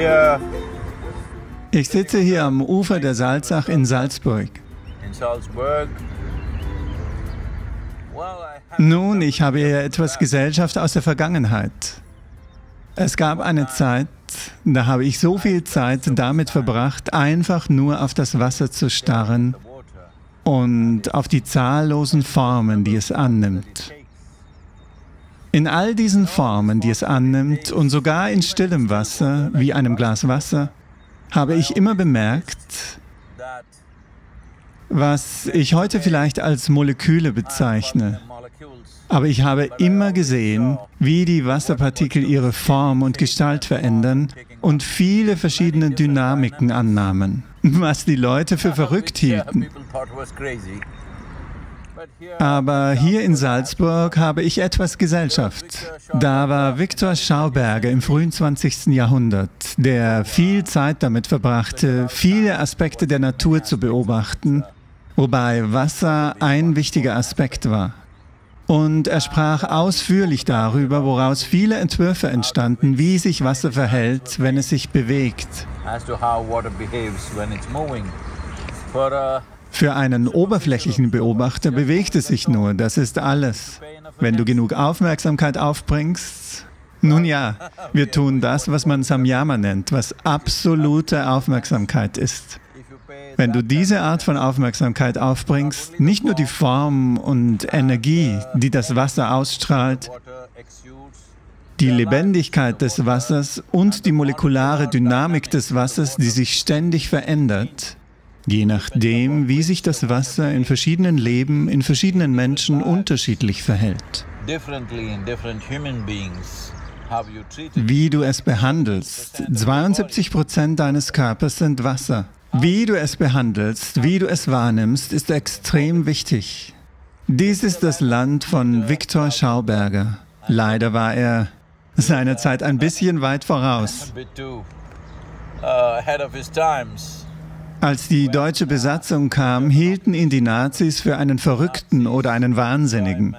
here Ich sitze hier am Ufer der Salzach in Salzburg. in Salzburg. Nun, ich habe hier etwas Gesellschaft aus der Vergangenheit. Es gab eine Zeit, da habe ich so viel Zeit damit verbracht, einfach nur auf das Wasser zu starren und auf die zahllosen Formen, die es annimmt. In all diesen Formen, die es annimmt und sogar in stillem Wasser, wie einem Glas Wasser, habe ich immer bemerkt, was ich heute vielleicht als Moleküle bezeichne. Aber ich habe immer gesehen, wie die Wasserpartikel ihre Form und Gestalt verändern und viele verschiedene Dynamiken annahmen, was die Leute für verrückt hielten. Aber hier in Salzburg habe ich etwas Gesellschaft. Da war Viktor Schauberger im frühen 20. Jahrhundert, der viel Zeit damit verbrachte, viele Aspekte der Natur zu beobachten, wobei Wasser ein wichtiger Aspekt war. Und er sprach ausführlich darüber, woraus viele Entwürfe entstanden, wie sich Wasser verhält, wenn es sich bewegt. Für einen oberflächlichen Beobachter bewegt es sich nur, das ist alles. Wenn du genug Aufmerksamkeit aufbringst, nun ja, wir tun das, was man Samyama nennt, was absolute Aufmerksamkeit ist. Wenn du diese Art von Aufmerksamkeit aufbringst, nicht nur die Form und Energie, die das Wasser ausstrahlt, die Lebendigkeit des Wassers und die molekulare Dynamik des Wassers, die sich ständig verändert, je nachdem, wie sich das Wasser in verschiedenen Leben, in verschiedenen Menschen unterschiedlich verhält. Wie du es behandelst. 72 Prozent deines Körpers sind Wasser. Wie du es behandelst, wie du es wahrnimmst, ist extrem wichtig. Dies ist das Land von Viktor Schauberger. Leider war er seiner Zeit ein bisschen weit voraus. Als die deutsche Besatzung kam, hielten ihn die Nazis für einen Verrückten oder einen Wahnsinnigen.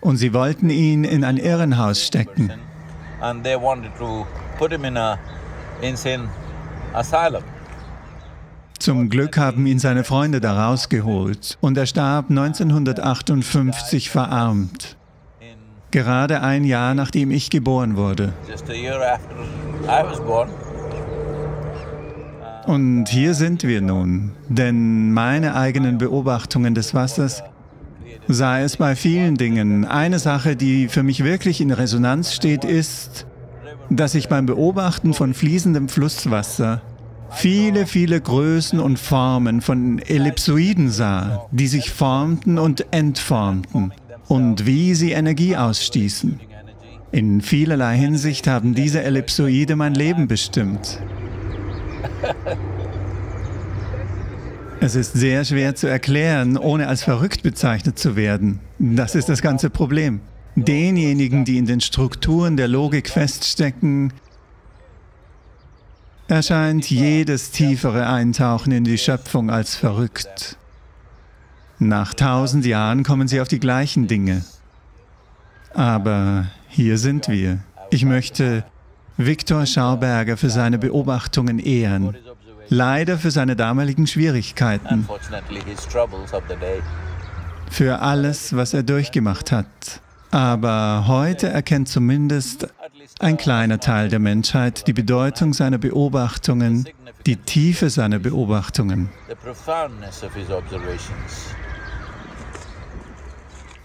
Und sie wollten ihn in ein Irrenhaus stecken. Zum Glück haben ihn seine Freunde da rausgeholt und er starb 1958 verarmt. Gerade ein Jahr nachdem ich geboren wurde. just a year after I was born, Und hier sind wir nun, denn meine eigenen Beobachtungen des Wassers, sei es bei vielen Dingen, eine Sache, die für mich wirklich in Resonanz steht, ist, dass ich beim Beobachten von fließendem Flusswasser viele, viele Größen und Formen von Ellipsoiden sah, die sich formten und entformten und wie sie Energie ausstießen. In vielerlei Hinsicht haben diese Ellipsoide mein Leben bestimmt. Es ist sehr schwer zu erklären, ohne als verrückt bezeichnet zu werden. Das ist das ganze Problem. Denjenigen, die in den Strukturen der Logik feststecken, erscheint jedes tiefere Eintauchen in die Schöpfung als verrückt. Nach tausend Jahren kommen sie auf die gleichen Dinge. Aber hier sind wir. Ich möchte Viktor Schauberger für seine Beobachtungen ehren. Leider für seine damaligen Schwierigkeiten, für alles, was er durchgemacht hat. Aber heute erkennt zumindest ein kleiner Teil der Menschheit die Bedeutung seiner Beobachtungen, die Tiefe seiner Beobachtungen.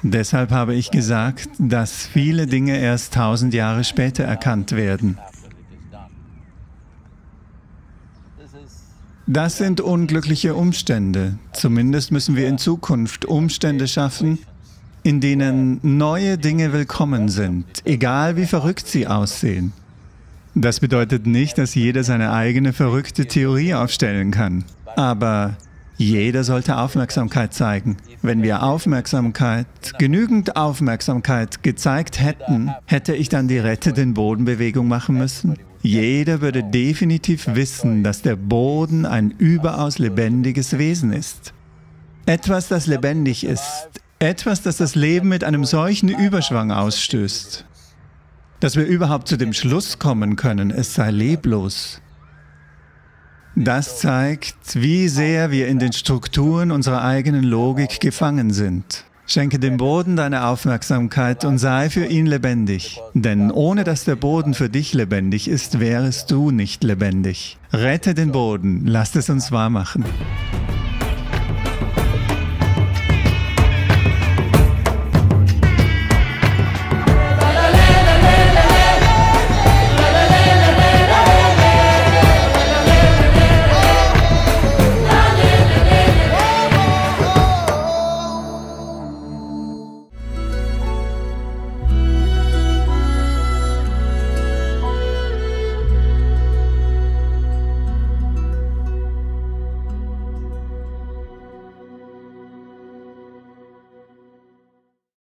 Deshalb habe ich gesagt, dass viele Dinge erst tausend Jahre später erkannt werden. Das sind unglückliche Umstände. Zumindest müssen wir in Zukunft Umstände schaffen, in denen neue Dinge willkommen sind, egal wie verrückt sie aussehen. Das bedeutet nicht, dass jeder seine eigene verrückte Theorie aufstellen kann. Aber jeder sollte Aufmerksamkeit zeigen. Wenn wir Aufmerksamkeit, genügend Aufmerksamkeit gezeigt hätten, hätte ich dann die Rette den Bodenbewegung machen müssen? Jeder würde definitiv wissen, dass der Boden ein überaus lebendiges Wesen ist. Etwas, das lebendig ist. Etwas, das das Leben mit einem solchen Überschwang ausstößt. dass wir überhaupt zu dem Schluss kommen können, es sei leblos. Das zeigt, wie sehr wir in den Strukturen unserer eigenen Logik gefangen sind. Schenke dem Boden deine Aufmerksamkeit und sei für ihn lebendig. Denn ohne dass der Boden für dich lebendig ist, wärest du nicht lebendig. Rette den Boden, lasst es uns wahr machen.